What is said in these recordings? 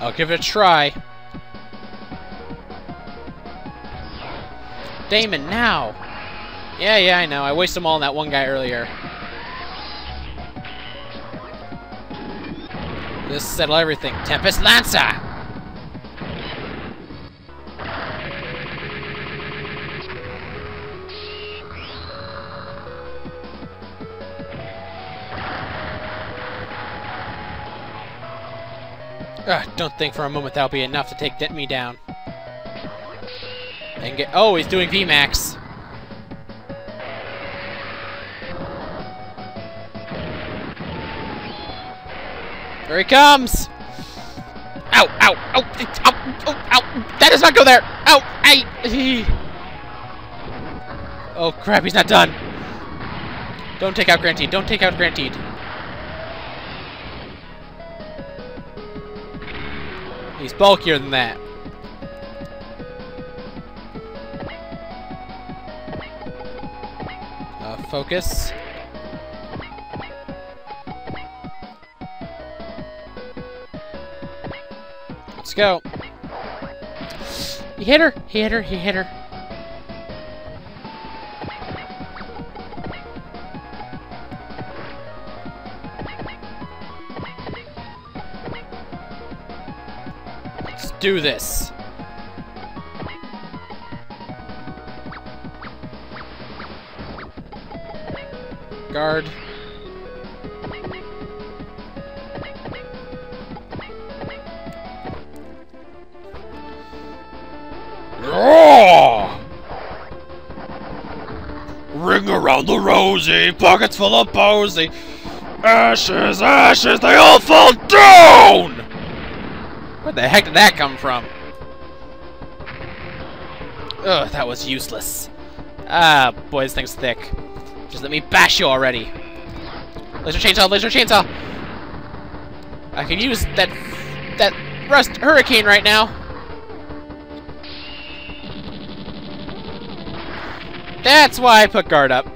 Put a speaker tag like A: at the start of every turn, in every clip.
A: I'll give it a try. Domon, now! Yeah, yeah, I know. I wasted them all on that one guy earlier. This settle everything. Tempest Lancer! Ugh, don't think for a moment that'll be enough to take me down. And get- oh, he's doing VMAX. Here he comes! Ow, ow, ow, ow, ow, ow, that does not go there! Ow, I, Oh crap, he's not done! Don't take out Granteed, don't take out Granteed. He's bulkier than that. Uh, focus. Let's go. He hit her. He hit her. He hit her. Do this. Guard.
B: Ring around the rosy, pockets full of posy. Ashes, ashes, they all fall down!
A: Where the heck did that come from? Ugh, that was useless. Ah, boy, this thing's thick. Just let me bash you already. Laser chainsaw, laser chainsaw! I can use that that rust hurricane right now. That's why I put guard up.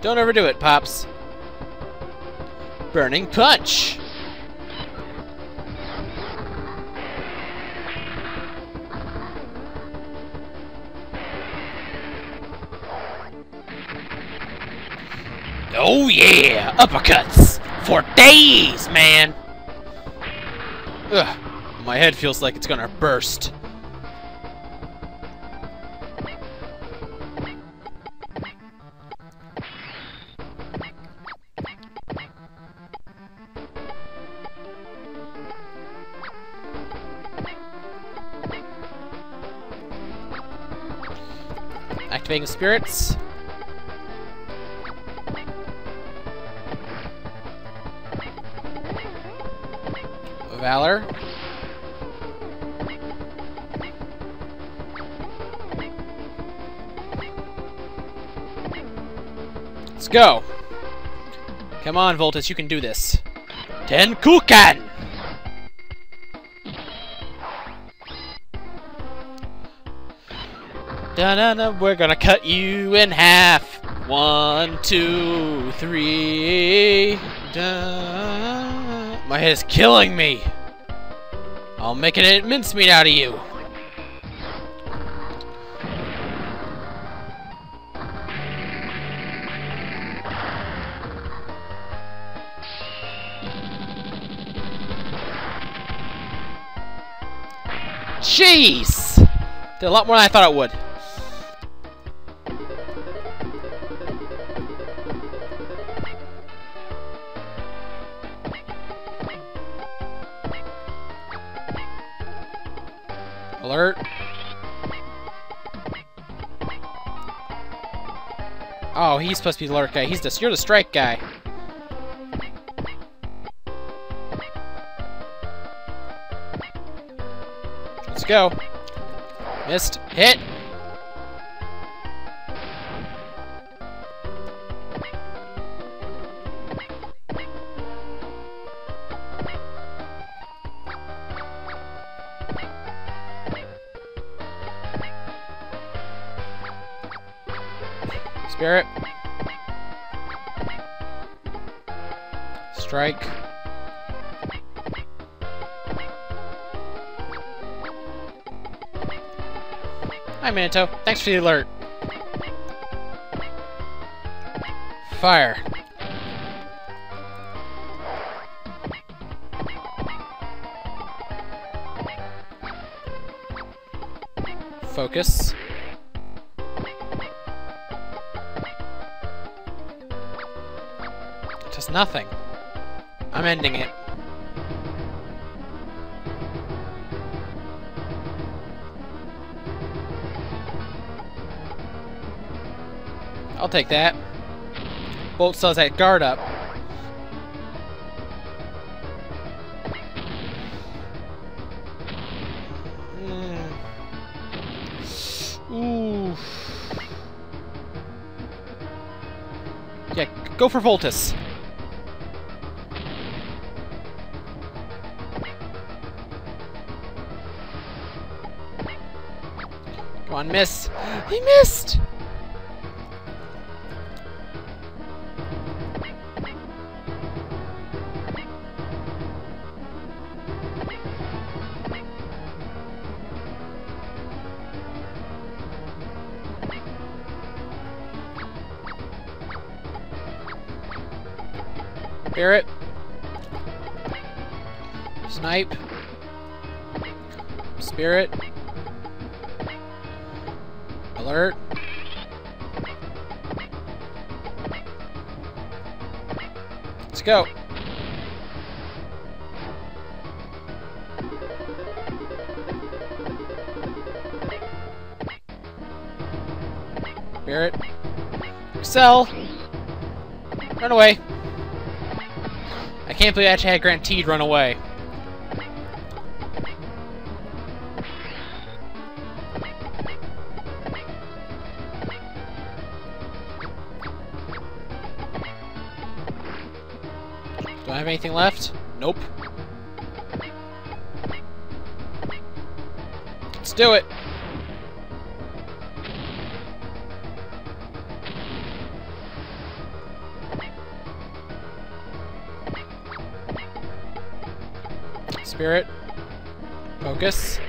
A: Don't overdo it, Pops. Burning Punch! Oh yeah! Uppercuts! For days, man! Ugh, my head feels like it's gonna burst. Activating spirits. Valor. Let's go. Come on, Voltes, you can do this. Ten Kukan! Da da da, we're gonna cut you in half. One, two, three. Da. My head is killing me. I'll make it mincemeat out of you. Jeez! Did a lot more than I thought it would. He's supposed to be the alert guy. He's the you're the strike guy. Let's go. Missed. Hit. Spirit. Strike. Hi, Manito. Thanks for the alert. Fire. Focus. Just nothing. I'm ending it. I'll take that. Bolt has that guard up. Mm. Ooh. Yeah, go for Voltes. Come on, miss. He missed! Barrett. Snipe. Spirit. Alert. Let's go. Barrett. Excel. Run away. I can't believe I actually had Granteed run away. Anything left? Nope. Let's do it. Spirit. Focus.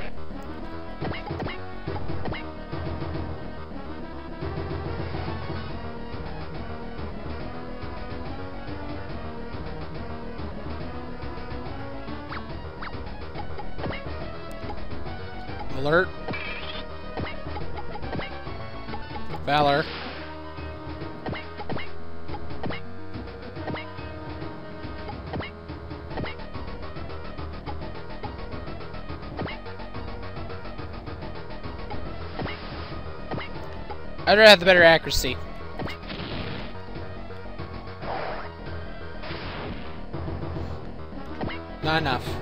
A: Alert. Valor. I'd rather have the better accuracy. Not enough.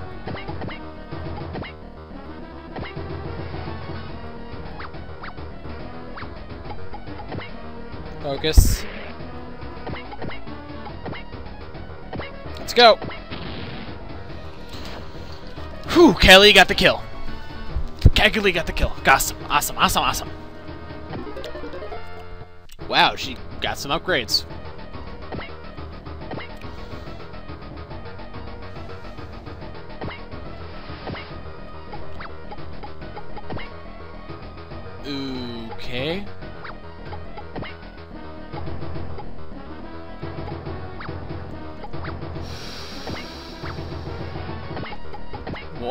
A: Focus. Let's go. Whew, Kelly got the kill. Kelly got the kill. Awesome, awesome, awesome, awesome. Wow, she got some upgrades. Okay.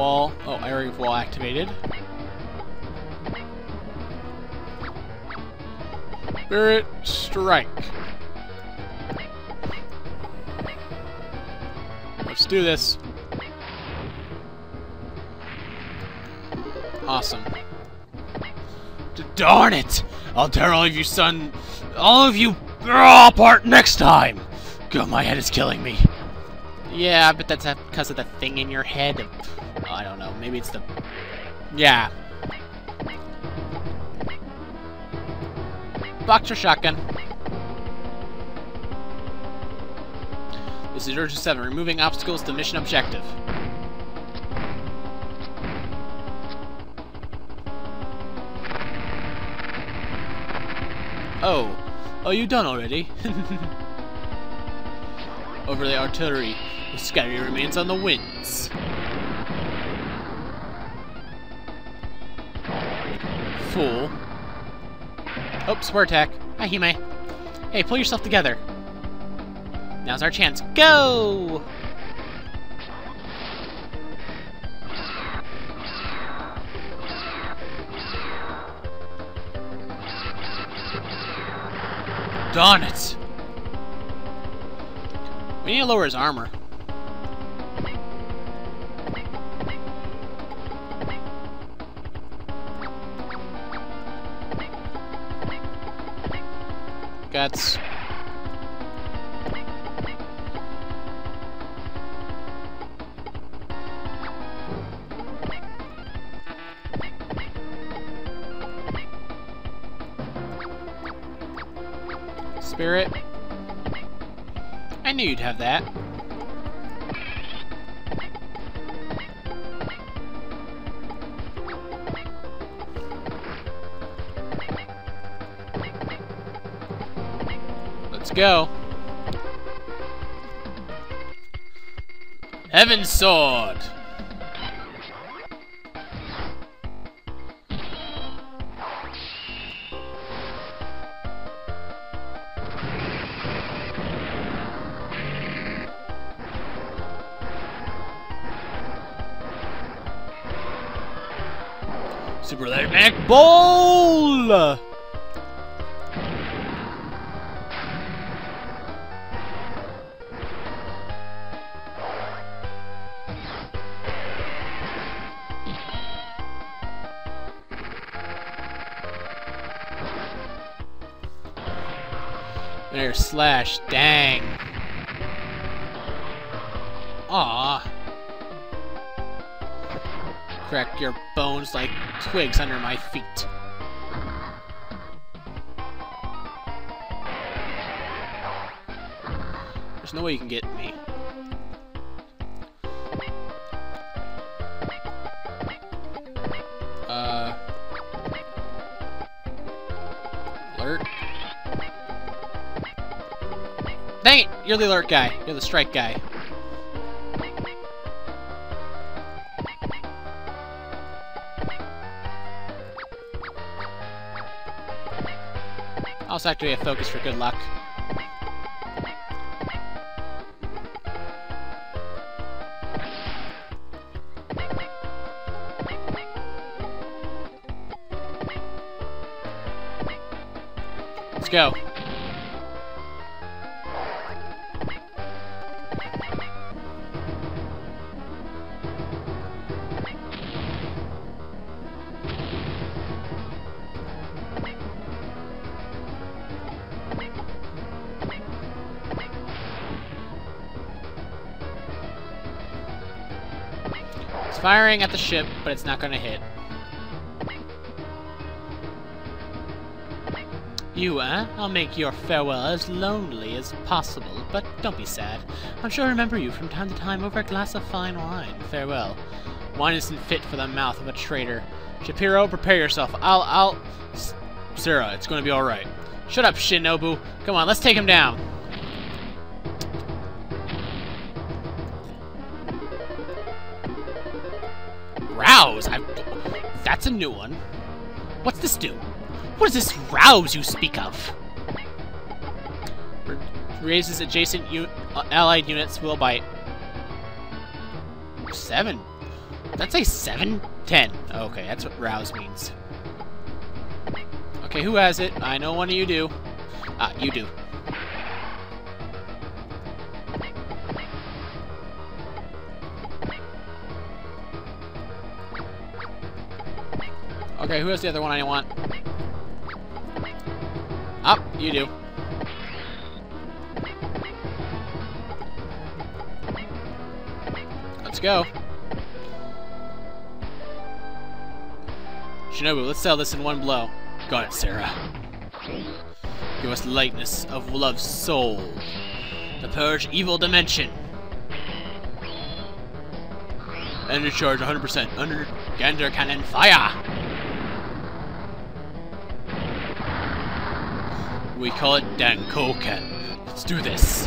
A: Wall. Oh, area wall activated. Spirit Strike. Let's do this. Awesome. D darn it! I'll tear all of you son... All of you apart next time! God, my head is killing me. Yeah, but that's because of the thing in your head. Maybe it's the... Yeah. Boxer shotgun. This is Uruz 7, removing obstacles to mission objective. Oh. Are you done already? Over the artillery, the scary remains on the winds. Fool. Oh, spur attack. Hi, Hime. Hey, pull yourself together. Now's our chance. Go! Darn it! We need to lower his armor. Guts. Spirit. I knew you'd have that. Go. Heaven's Sword! There, slash, dang. Aw. Crack your bones like twigs under my feet. There's no way you can get me. You're the alert guy. You're the strike guy. Also activate a focus for good luck. Let's go. Firing at the ship, but it's not gonna hit. You, eh? I'll make your farewell as lonely as possible, but don't be sad. I'm sure I'll remember you from time to time over a glass of fine wine. Farewell. Wine isn't fit for the mouth of a traitor. Shapiro, prepare yourself. I'll, I'll... Sarah, it's gonna be alright. Shut up, Shinobu. Come on, let's take him down. Rouse? I... That's a new one. What's this do? What is this rouse you speak of? Raises adjacent uh, allied units will by... Seven? That's a seven? Ten. Okay, that's what rouse means. Okay, who has it? I know one of you do. Ah, you do. Okay, who has the other one I want? Up, oh, you do. Let's go. Shinobu, let's sell this in one blow. Got it, Sarah. Give us lightness of love's soul. To purge evil dimension. Energy charge 100%. Under Gander cannon fire! We call it Dankoken. Let's do this.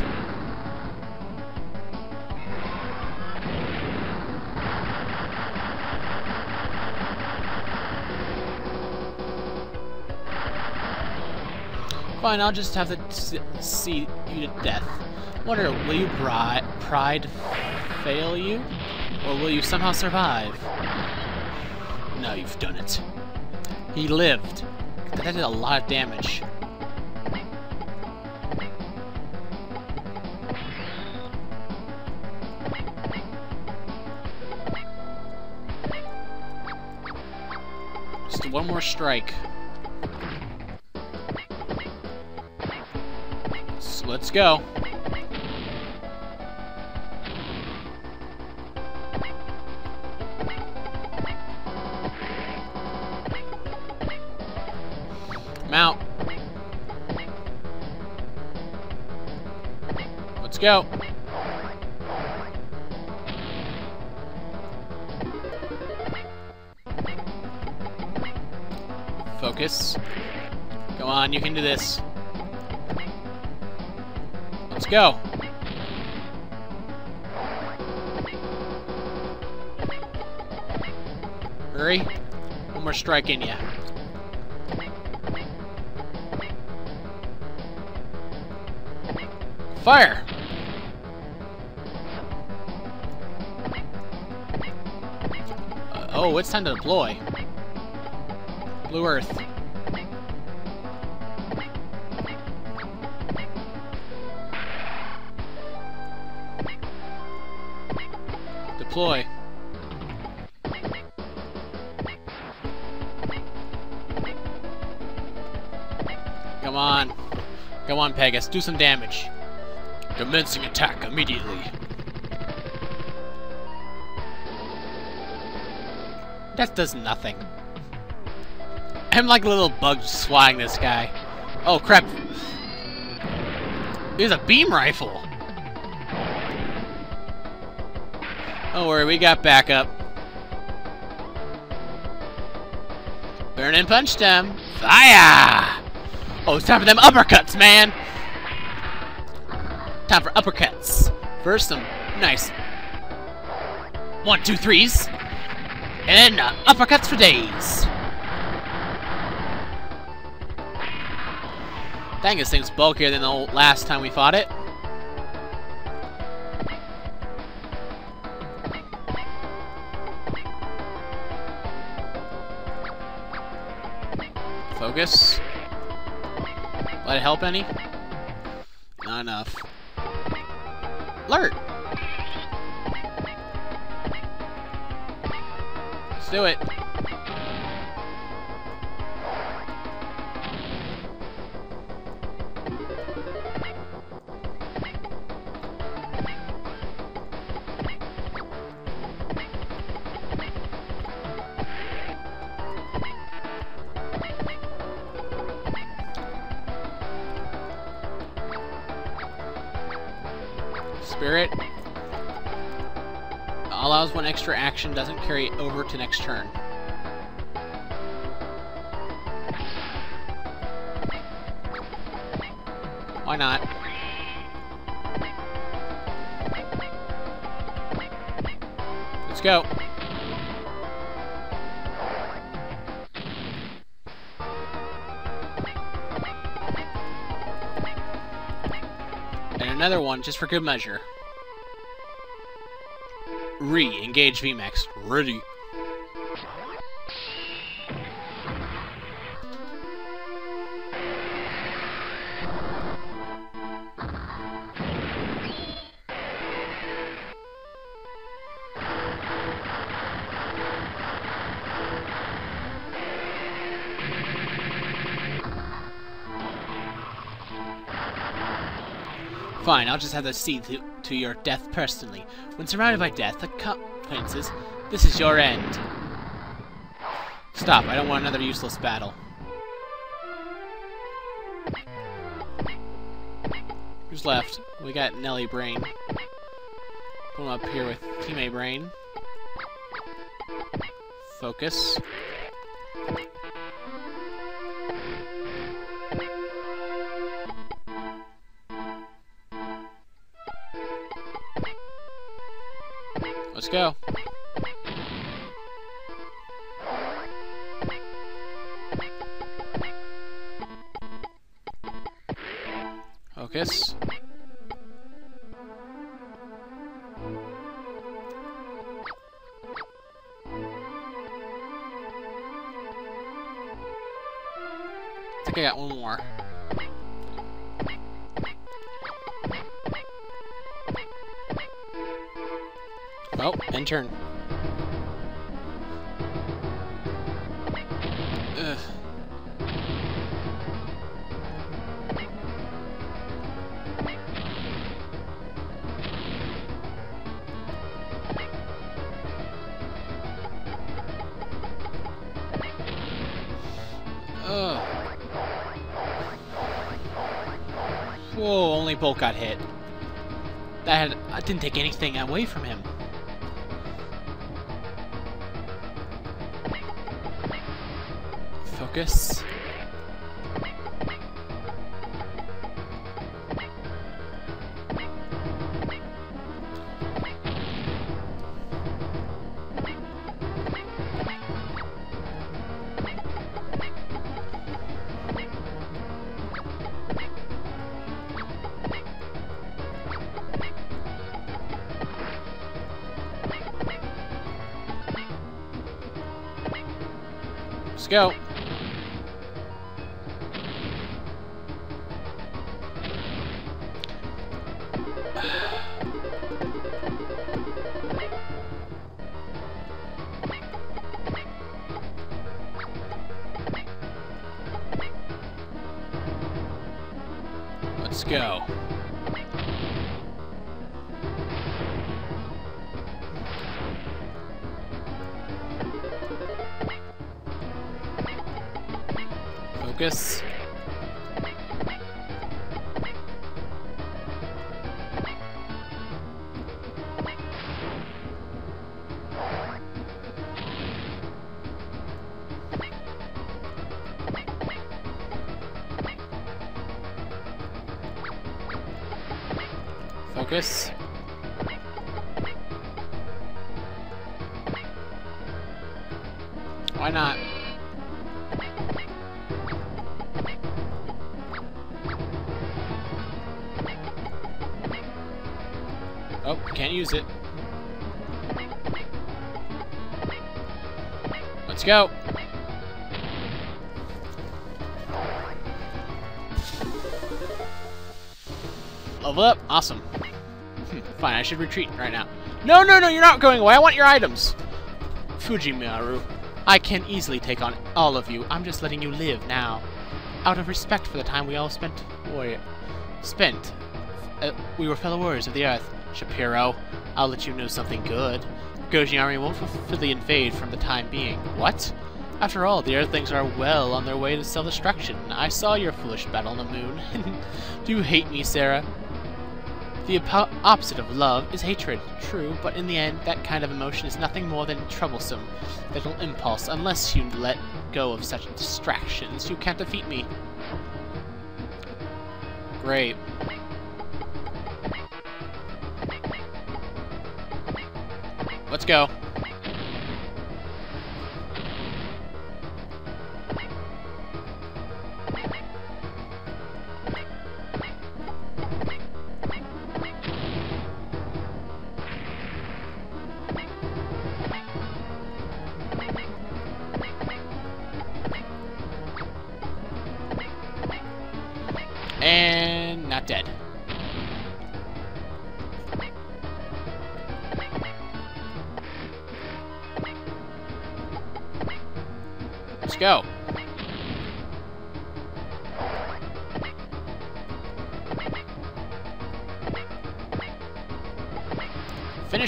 A: Fine, I'll just have to see you to death. Wonder, will you bri- pride fail you? Or will you somehow survive? No, you've done it. He lived. That did a lot of damage. More strike. So let's go. Mount. Let's go. Focus. On, you can do this. Let's go. Hurry. One more strike in ya. Fire! Uh, oh, it's time to deploy. Blue Earth. Deploy. Come on. Come on, Pegasus. Do some damage. Commencing attack immediately. That does nothing. I'm like a little bug swatting this guy. Oh crap. There's a beam rifle. Don't worry, we got backup. Burn and punch them. Fire! Oh, it's time for them uppercuts, man! Time for uppercuts. First, some nice one, two, threes. And then uh, uppercuts for days. Dang, this thing's bulkier than the last time we fought it. Focus. Let it help any? Not enough. Alert! Let's do it. Extra action, doesn't carry over to next turn. Why not? Let's go. And another one, just for good measure. Re-engage VMAX. Ready. I'll just have to see to, to your death personally. When surrounded by death, the consequences, this is your end. Stop, I don't want another useless battle. Who's left? We got Nelly Brain. Him up here with Team A Brain. Focus. Go. Focus. I think I got one more. Oh, end turn. Ugh. Ugh. Whoa, only Bolt got hit. That had, I didn't take anything away from him. Focus. Go. Why not? Oh, can't use it. Let's go. Level up. Awesome. Hmm, Fine, I should retreat right now. No, no, no, you're not going away. I want your items. Fujimaru, I can easily take on all of you. I'm just letting you live now. Out of respect for the time we all spent warrior spent. Uh, we were fellow warriors of the earth. Shapiro, I'll let you know something good. Goji army won't fully invade from the time being. What? After all, the Earthlings are well on their way to self-destruction. I saw your foolish battle on the moon. Do you hate me, Sarah? The op opposite of love is hatred, true, but in the end, that kind of emotion is nothing more than troublesome little impulse. Unless you let go of such distractions, you can't defeat me. Great. Let's go.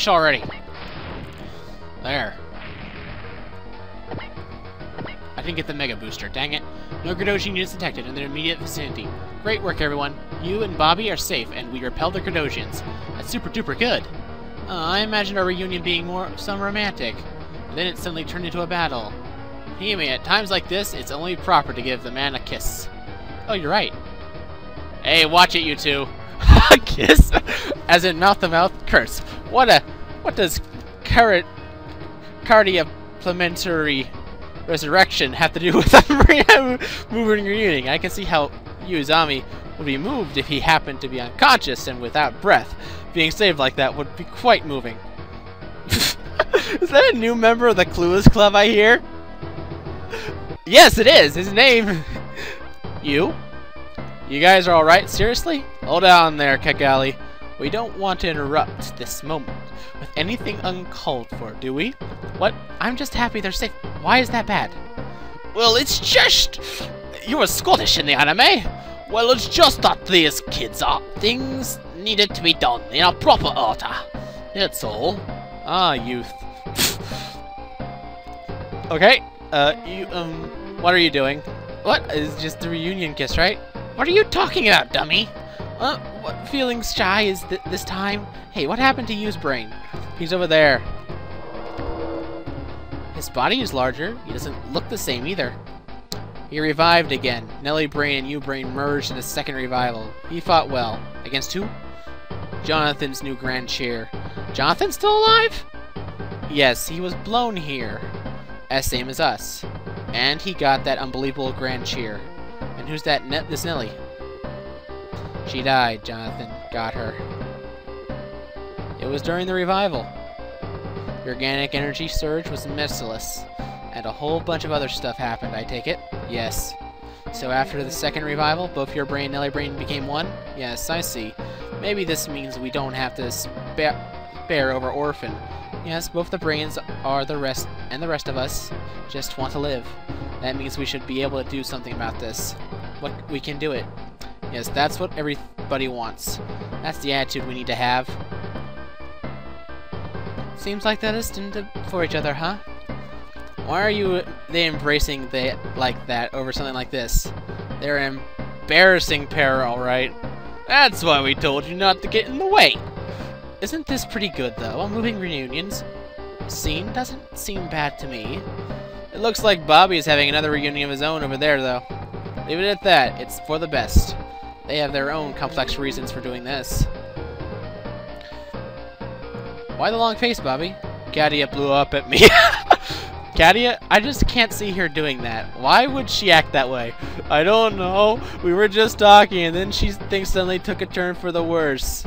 A: Finish already. There. I didn't get the Mega Booster, dang it. No Gredoshi units detected in their immediate vicinity. Great work, everyone. You and Bobbie are safe, and we repelled the Gradosians. That's super duper good. Uh, I imagined our reunion being more some romantic. And then it suddenly turned into a battle. Hime, at times like this, it's only proper to give the man a kiss. Oh, you're right. Hey, watch it, you two. kiss? As in mouth-to-mouth curse. What a... What does carrot... Cardioplementary resurrection have to do with moving reuniting? I can see how you, Zami, would be moved if he happened to be unconscious and without breath. Being saved like that would be quite moving. is that a new member of the Clueless Club I hear? Yes, it is! His name... you? You guys are alright? Seriously? Hold on there, Cagalli. We don't want to interrupt this moment with anything uncalled for, do we? What? I'm just happy they're safe. Why is that bad? Well, it's just... You were Scottish in the anime. Well, it's just that these kids are... Things needed to be done in a proper order. That's all. Ah, youth. okay, uh, you, um, what are you doing? What? It's just the reunion kiss, right? What are you talking about, dummy? Uh, what feeling shy is th this time? Hey, what happened to U's brain? He's over there. His body is larger. He doesn't look the same either. He revived again. Nelly Brain and U Brain merged in a second revival. He fought well. Against who? Jonathan's new Grancher. Jonathan's still alive? Yes, he was blown here. As same as us. And he got that unbelievable Grancher. And who's that net this Nelly? She died, Jonathan. Got her. It was during the revival. The organic energy surge was merciless, and a whole bunch of other stuff happened, I take it? Yes. So after the second revival, both your brain and Nelly Brain became one? Yes, I see. Maybe this means we don't have to spare over Orphan. Yes, both the brains are the rest, and the rest of us just want to live. That means we should be able to do something about this. What we can do it. Yes, that's what everybody wants. That's the attitude we need to have. Seems like they're destined for each other, huh? Why are you they embracing they like that over something like this? They're an embarrassing pair, alright. That's why we told you not to get in the way. Isn't this pretty good, though? A moving reunions scene doesn't seem bad to me. It looks like Bobbie is having another reunion of his own over there, though. Leave it at that. It's for the best. They have their own complex reasons for doing this. Why the long face, Bobbie? Cadia blew up at me. Cadia, I just can't see her doing that. Why would she act that way? I don't know. We were just talking, and then she thinks suddenly took a turn for the worse.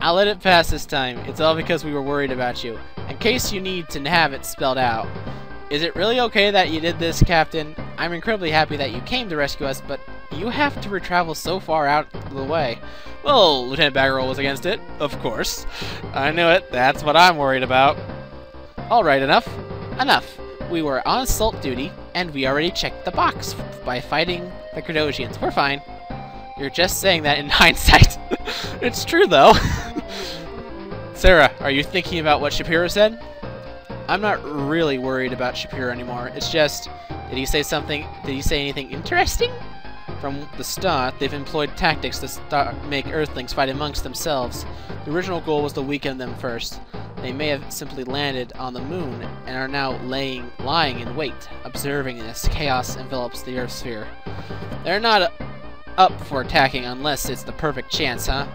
A: I'll let it pass this time. It's all because we were worried about you. In case you need to have it spelled out. Is it really okay that you did this, Captain? I'm incredibly happy that you came to rescue us, but you have to travel so far out of the way. Well, Lieutenant Baggerel was against it, of course. I knew it. That's what I'm worried about. Alright, enough. Enough. We were on assault duty, and we already checked the box by fighting the Gradosians. We're fine. You're just saying that in hindsight. it's true, though. Sarah, are you thinking about what Shapiro said? I'm not really worried about Shapiro anymore. It's just, did he say something, did he say anything interesting? From the start, they've employed tactics to start, make Earthlings fight amongst themselves. The original goal was to weaken them first. They may have simply landed on the moon and are now laying, lying in wait, observing as chaos envelops the Earth sphere. They're not up for attacking unless it's the perfect chance, huh?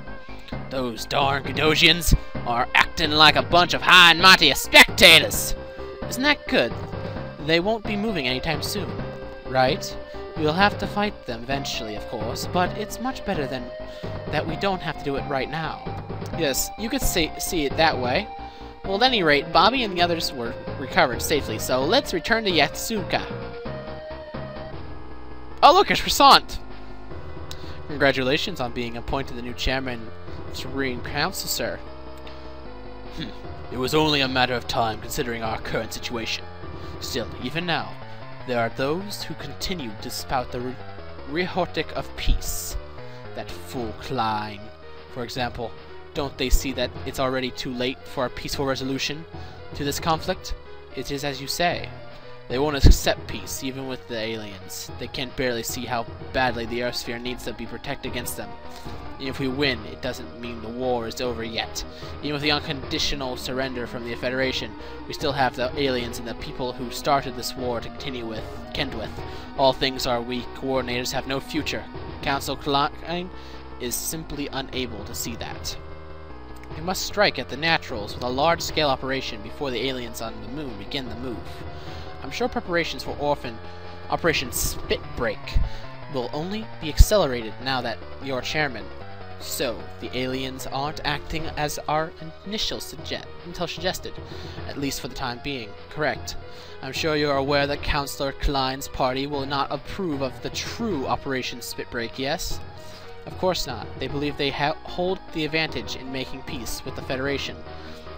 A: Those darn Gradosians are acting like a bunch of high and mighty spectators! Isn't that good? They won't be moving anytime soon, right? We'll have to fight them eventually, of course, but it's much better than that we don't have to do it right now. Yes, you could see, see it that way. Well, at any rate, Bobbie and the others were recovered safely, so let's return to Yatsuka. Oh, look, it's Rasant! Congratulations on being appointed the new chairman of Serene Council, sir. Hmm. It was only a matter of time, considering our current situation. Still, even now, there are those who continue to spout the rhetoric of peace. That fool Klein, for example. Don't they see that it's already too late for a peaceful resolution to this conflict? It is as you say. They won't accept peace, even with the aliens. They can't barely see how badly the Earth sphere needs to be protected against them. If we win, it doesn't mean the war is over yet. Even with the unconditional surrender from the Federation, we still have the aliens and the people who started this war to continue with, contend with. All things are weak. Coordinators have no future. Council Klein is simply unable to see that. We must strike at the Naturals with a large-scale operation before the aliens on the moon begin the move. I'm sure preparations for Orphan Operation Spitbreak will only be accelerated now that you're chairman. So, the aliens aren't acting as our initial suggest until suggested, at least for the time being. Correct. I'm sure you're aware that Counselor Clyne's party will not approve of the true Operation Spitbreak, yes? Of course not. They believe they hold the advantage in making peace with the Federation.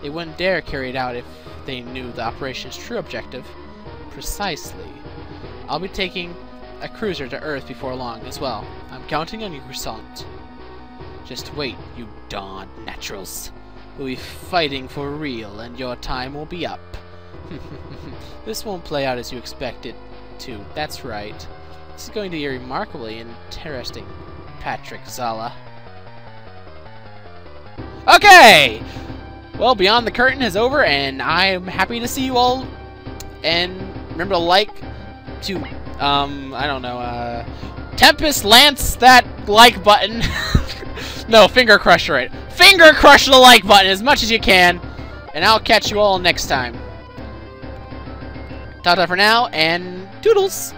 A: They wouldn't dare carry it out if they knew the operation's true objective. Precisely. I'll be taking a cruiser to Earth before long as well. I'm counting on you, Croissant. Just wait, you darn naturals. We'll be fighting for real, and your time will be up. this won't play out as you expect it to. That's right. This is going to be remarkably interesting, Patrick Zala. Okay! Well, Beyond the Curtain is over, and I'm happy to see you all. And remember to like, to, um, I don't know, uh, Tempest Lance that like button. no, finger crush right. Finger crush the like button as much as you can, and I'll catch you all next time. Ta-ta for now, and toodles!